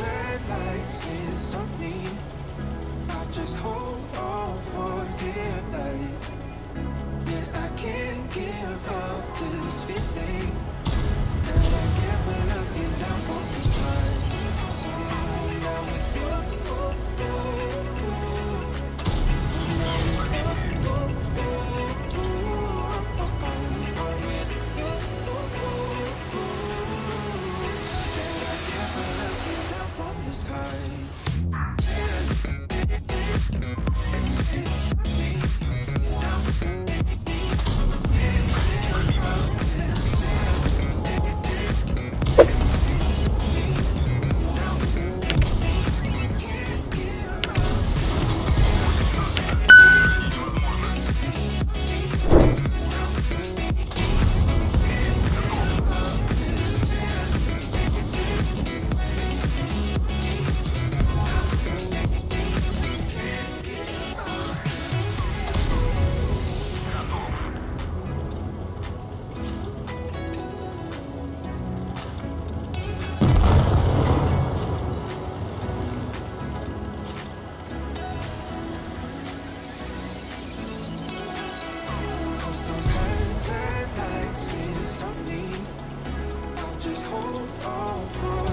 red lights can't stop me. I just hold on for dear life. Yeah, I all for